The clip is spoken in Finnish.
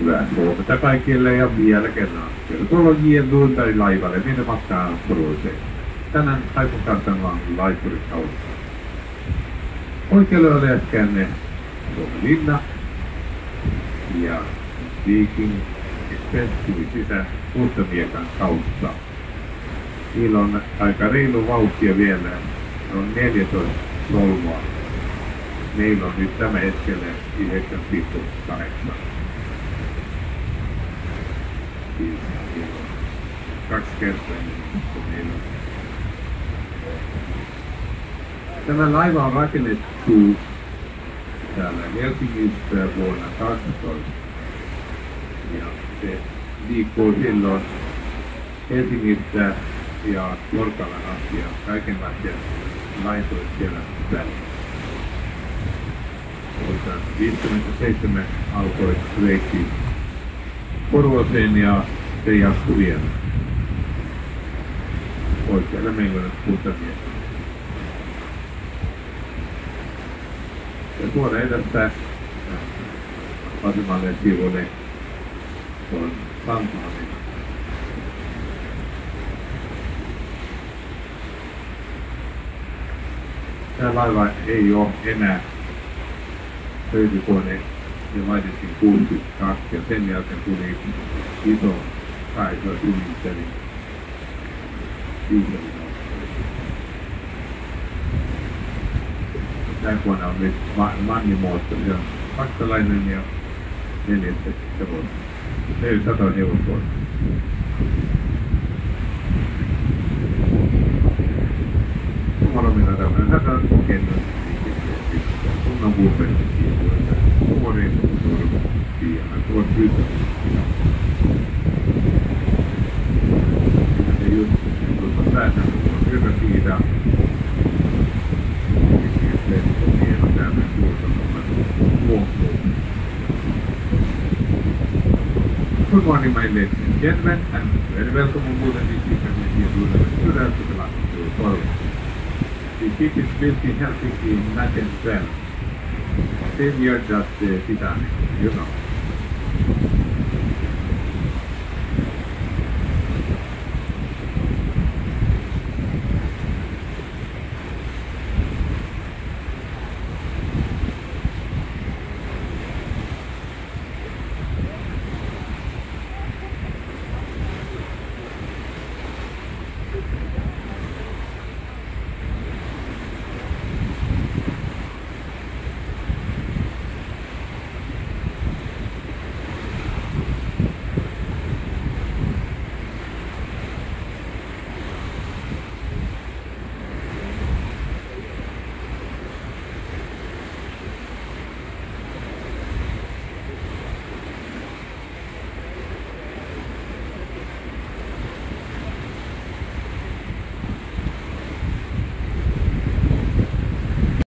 Hyvää huomenta kaikille ja vielä kerran. Tervetuloa J. laivalle, minne matkaan Turuiseen. Tänään Taipun kartanolla on laiturissa kautta. Oikealle ole känne Suomen linna ja Viking Express tuli sisään Uuttamiekan kautta. Niillä on aika reilu vauhtia vielä, on 14 solmua. Meillä on nyt tämä hetkellä 9,8 kaksi kertaa. Tämä laiva on rakennettu täällä Helsingissä vuonna 12. Ja se liikkuu silloin Helsingistä ja Jorkalan asti ja kaikenlaisia laitoja siellä välissä. Vuonna 57 alkoi reissi Porvooseen ja se jatkuu vielä. Oikealle meillä on muutamia. Ja tuolla edessä vasemmalle sivulle on Santaani. Tämä laiva ei ole enää pöytikone ja laitettiin 62 ja sen jälkeen tuli iso dieselin Tänä vuonna on nyt mannimoottori, se on kaksalainen ja neljästä hevosta. 400 hevosta. Molemmilla tämmöinen hätä kokenut kunnan vuoden vuoden ja tuon pyytää. Hyvä siitä. Good morning, my ladies and gentlemen, and very welcome on board the ship with you to the to the last forum. The ship is built in Helsinki in 1912. Same year that uh, Titanic, you know.